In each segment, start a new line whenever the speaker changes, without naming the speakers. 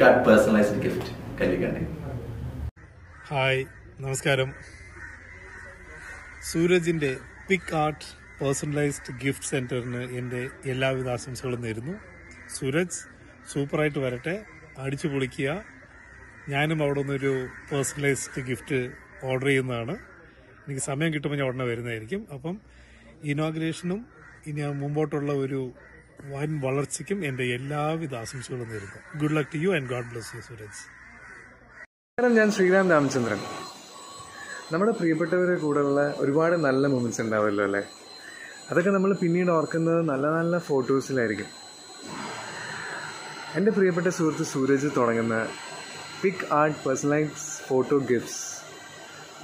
Personalised gift Kallikkandi
hi നമസ്കാരം. സൂരജിന്റെ pic art personalised gift സെന്ററിന് എന്റെ എല്ലാവിധ ആശംസകളും നേരുന്നു. സൂരജ് സൂപ്പറായിട്ട് വരട്ടെ. അടിച്ചു പൊളിക്കുക. ഞാനും അവിടെ നിന്നൊരു പേഴ്സണലൈസ്ഡ് ഗിഫ്റ്റ് ഓർഡർ ചെയ്യുന്നതാണ്. എനിക്ക് സമയം കിട്ടുമ്പോൾ ഞാൻ ഉടനെ വരുന്നതായിരിക്കും. അപ്പം ഇനോഗ്രേഷനും ഇനി മുമ്പോട്ടുള്ള ഒരു വൻ വളർച്ചയ്ക്കും എന്റെ എല്ലാവിധ ആശംസകളും നേരുന്നു. Good luck to you and god bless you
Suresh ഞാൻ ശ്രീരാം രാമചന്ദ്രൻ. നമ്മുടെ പ്രിയപ്പെട്ടവരുടെ കൂടെയുള്ള ഒരുപാട് നല്ല മൂമെന്റ്സ് ഉണ്ടാവുമല്ലോ അല്ലേ? അതൊക്കെ നമ്മൾ പിന്നീട് ഓർക്കുന്നത് നല്ല നല്ല ഫോട്ടോസിലായിരിക്കും. എന്റെ പ്രിയപ്പെട്ട സുഹൃത്ത് സൂരജ് തുടങ്ങുന്ന pic art personalise photo gifts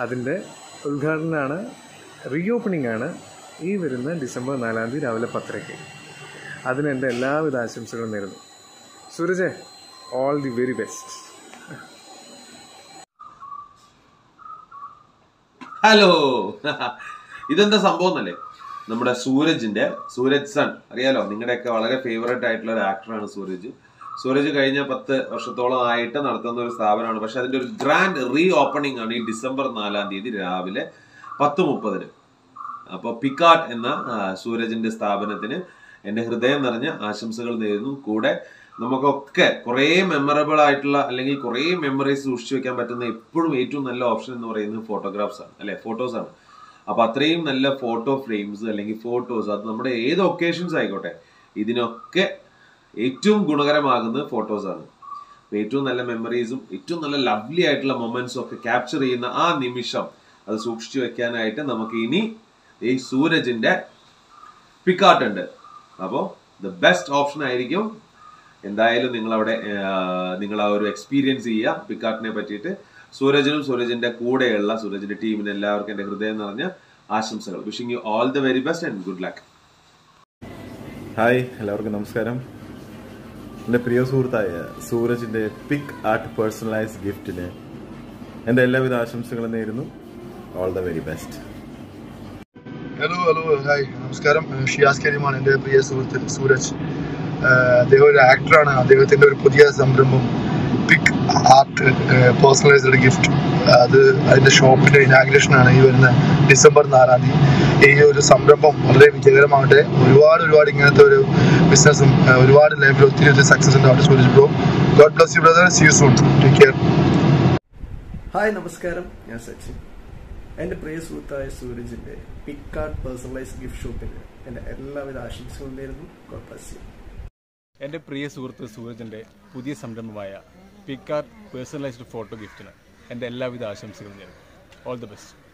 അതിന്റെ ഉദ്ഘാടനമാണ് റീ ഓപ്പണിംഗ് ആണ് ഈ വരുന്ന ഡിസംബർ നാലാം തീയതി രാവിലെ പത്തരയ്ക്ക്. അതിന് എന്റെ എല്ലാവിധ ആശംസകളും നേരുന്നു. Sooraj all the very best
hello ഇതെന്താ സംഭവം എന്നല്ലേ? നമ്മുടെ സൂരജിന്റെ സൂരജ് സൺ അറിയാലോ? നിങ്ങളുടെയൊക്കെ വളരെ ഫേവറേറ്റ് ആയിട്ടുള്ള ഒരു ആക്ടറാണ് സൂരജ്. സൂരജ് കഴിഞ്ഞ പത്ത് വർഷത്തോളം ആയിട്ട് നടത്തുന്ന ഒരു സ്ഥാപനമാണ്. പക്ഷെ അതിന്റെ ഒരു ഗ്രാൻഡ് റീ ഓപ്പണിംഗ് ആണ് ഈ ഡിസംബർ നാലാം തീയതി രാവിലെ പത്ത് മുപ്പതിന്. അപ്പോൾ പിക്കാട്ട് എന്ന സൂരജിന്റെ സ്ഥാപനത്തിന് എന്റെ ഹൃദയം നിറഞ്ഞ ആശംസകൾ നേരുന്നു. കൂടെ നമുക്കൊക്കെ കുറേ മെമ്മറബിൾ ആയിട്ടുള്ള അല്ലെങ്കിൽ കുറേ മെമ്മറീസ് സൂക്ഷിച്ചു വെക്കാൻ പറ്റുന്ന എപ്പോഴും ഏറ്റവും നല്ല ഓപ്ഷൻ എന്ന് പറയുന്നത് ഫോട്ടോഗ്രാഫ്സ് ആണ് അല്ലെ? ഫോട്ടോസ് ആണ്. അപ്പൊ അത്രയും നല്ല ഫോട്ടോ ഫ്രെയിംസ് അല്ലെങ്കിൽ ഫോട്ടോസ് അത് നമ്മുടെ ഏത് ഒക്കേഷൻസ് ആയിക്കോട്ടെ ഇതിനൊക്കെ ഏറ്റവും ഗുണകരമാകുന്നത് ഫോട്ടോസ് ആണ്. ഏറ്റവും നല്ല മെമ്മറീസും ഏറ്റവും നല്ല ലവ്ലി ആയിട്ടുള്ള മൊമെന്റ്സും ഒക്കെ ക്യാപ്ചർ ചെയ്യുന്ന ആ നിമിഷം അത് സൂക്ഷിച്ചു വെക്കാനായിട്ട് നമുക്ക് ഇനി ഈ സൂരജിന്റെ പിക്കാട്ട് ഉണ്ട്. അപ്പോൾ ദ ബെസ്റ്റ് ഓപ്ഷൻ ആയിരിക്കും എന്തായാലും നിങ്ങൾ അവിടെ നിങ്ങൾ ആ ഒരു എക്സ്പീരിയൻസ് ചെയ്യുക. പിക്കാട്ടിനെ പറ്റിയിട്ട് സൂരജിനും സൂരജിന്റെ കൂടെയുള്ള സൂരജിന്റെ ടീമിന് എല്ലാവർക്കും എന്റെ ഹൃദയം നിറഞ്ഞ ആശംസകൾ. Wishing you all the very best and good luck
hi എല്ലാവർക്കും നമസ്കാരം. എന്റെ പ്രിയ സുഹൃത്തായ സൂരജിന്റെ പിക് ആർട്ട് പേഴ്സണലൈസ് ഗിഫ്റ്റിന് എന്റെ എല്ലാവിധ ആശംസകളും നേരുന്നു. All the very best
hello hello hi നമസ്കാരം. ഷിയാസ് കരീമാണ് എന്റെ പ്രിയ സുഹൃത്ത് സൂരജ്. അദ്ദേഹം ഒരു ആക്ടറാണ് അദ്ദേഹത്തിന്റെ ഒരു പുതിയ സംരംഭം പിക് ആർട്ട് പേഴ്സണലൈസ്ഡ് ഗിഫ്റ്റ് അത് അതിന്റെ ഷോപ്പിന്റെ ഇനാഗ്രേഷനാണ് ഈ വരുന്ന ഡിസംബർ നാലാം തീയതി. ഈ ഒരു സംരംഭം വളരെ വിജയകരമാവട്ടെ ഒരുപാട് ഒരുപാട് ഇങ്ങനത്തെ ഒരു ബിസിനസ്സും ഒരുപാട് ലൈഫിൽ ഒത്തിരി ഒത്തിരി സക്സസ് ഉണ്ടാവട്ടെ Sooraj bro god bless you brother see you soon take care
hi നമസ്കാരം. ഞാൻ സച്ചിൻ. എന്റെ പ്രിയ സുഹൃത്തായ സൂരജിന്റെ പിക്കാർട്ട് പേഴ്സണലൈസ് ഗിഫ്റ്റ് ഷോപ്പിന് എന്റെ എല്ലാവിധ ആശംസകളും നേരുന്നു.
എന്റെ പ്രിയ സുഹൃത്ത് സൂരജിന്റെ പുതിയ സംരംഭമായ പിക്കാർട്ട് പേഴ്സണലൈസ്ഡ് ഫോട്ടോ ഗിഫ്റ്റിന് എന്റെ എല്ലാവിധ ആശംസകളും നേരുന്നു. All the best